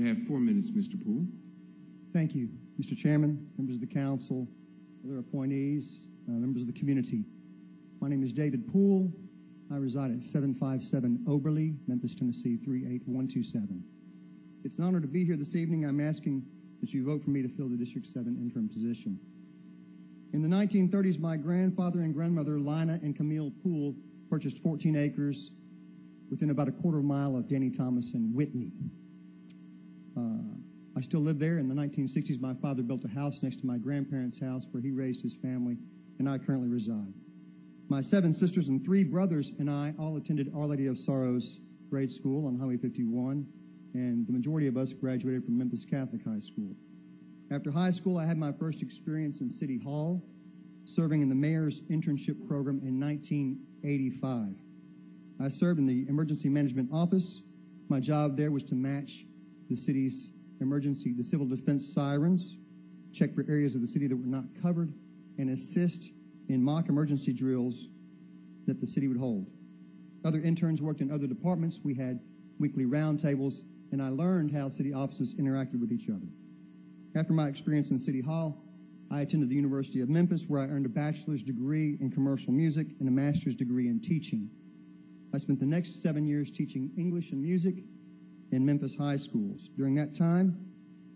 You have four minutes, Mr. Poole. Thank you, Mr. Chairman, members of the council, other appointees, uh, members of the community. My name is David Poole. I reside at 757 Oberly, Memphis, Tennessee 38127. It's an honor to be here this evening. I'm asking that you vote for me to fill the District 7 interim position. In the 1930s, my grandfather and grandmother, Lina and Camille Poole, purchased 14 acres within about a quarter mile of Danny Thomas and Whitney. Uh, I still live there. In the 1960s, my father built a house next to my grandparents' house where he raised his family, and I currently reside. My seven sisters and three brothers and I all attended Our Lady of Sorrows grade school on Highway 51, and the majority of us graduated from Memphis Catholic High School. After high school, I had my first experience in City Hall, serving in the mayor's internship program in 1985. I served in the emergency management office. My job there was to match the city's emergency, the civil defense sirens, check for areas of the city that were not covered, and assist in mock emergency drills that the city would hold. Other interns worked in other departments. We had weekly roundtables, and I learned how city offices interacted with each other. After my experience in City Hall, I attended the University of Memphis, where I earned a bachelor's degree in commercial music and a master's degree in teaching. I spent the next seven years teaching English and music in Memphis high schools. During that time,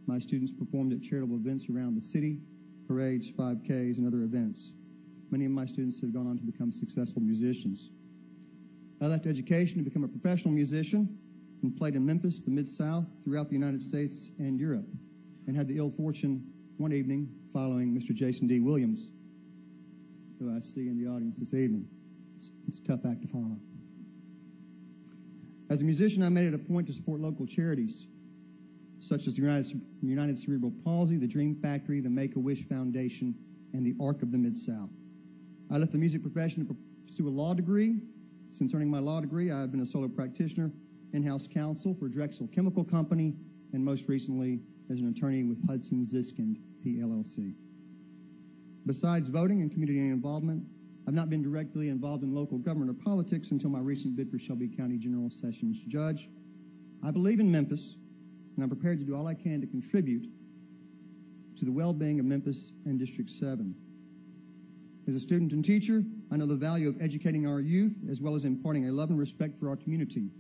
my students performed at charitable events around the city, parades, 5Ks, and other events. Many of my students have gone on to become successful musicians. I left education to become a professional musician and played in Memphis, the Mid South, throughout the United States and Europe, and had the ill fortune one evening following Mr. Jason D. Williams, who I see in the audience this evening. It's, it's a tough act to follow. As a musician, I made it a point to support local charities such as the United, United Cerebral Palsy, the Dream Factory, the Make a Wish Foundation, and the Arc of the Mid South. I left the music profession to pursue a law degree. Since earning my law degree, I have been a solo practitioner, in house counsel for Drexel Chemical Company, and most recently as an attorney with Hudson Ziskind, PLLC. Besides voting and community involvement, I've not been directly involved in local government or politics until my recent bid for Shelby County General Sessions Judge. I believe in Memphis, and I'm prepared to do all I can to contribute to the well being of Memphis and District 7. As a student and teacher, I know the value of educating our youth as well as imparting a love and respect for our community.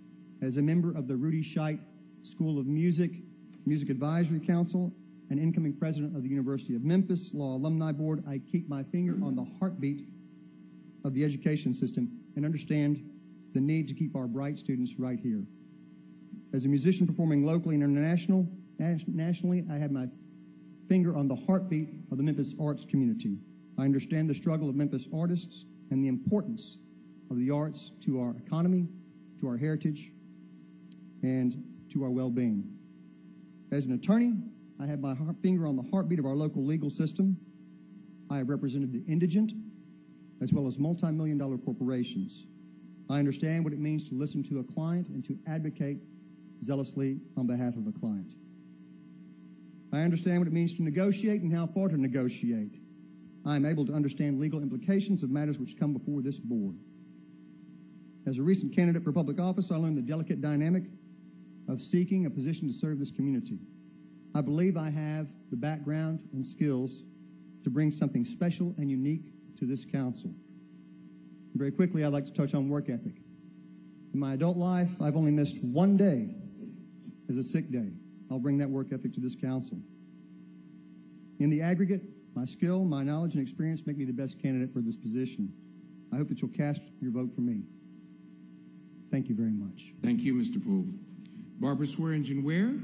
As a member of the Rudi Scheidt School of Music, Music Advisory Council, and incoming president of the University of Memphis Law Alumni Board, I keep my finger on the heartbeat of the education system and understand the need to keep our bright students right here. As a musician performing locally and international, nationally, I have my finger on the heartbeat of the Memphis arts community. I understand the struggle of Memphis artists and the importance of the arts to our economy, to our heritage, and to our well being. As an attorney, I have my finger on the heartbeat of our local legal system. I have represented the indigent as well as multi million dollar corporations. I understand what it means to listen to a client and to advocate zealously on behalf of a client. I understand what it means to negotiate and how far to negotiate. I am able to understand legal implications of matters which come before this board. As a recent candidate for public office, I learned the delicate dynamic of seeking a position to serve this community. I believe I have the background and skills to bring something special and unique to this council. Very quickly, I'd like to touch on work ethic. In my adult life, I've only missed one day as a sick day. I'll bring that work ethic to this council. In the aggregate, my skill, my knowledge, and experience make me the best candidate for this position. I hope that you'll cast your vote for me. Thank you very much. Thank you, Mr. Poole. Barbara Swearingen Ware.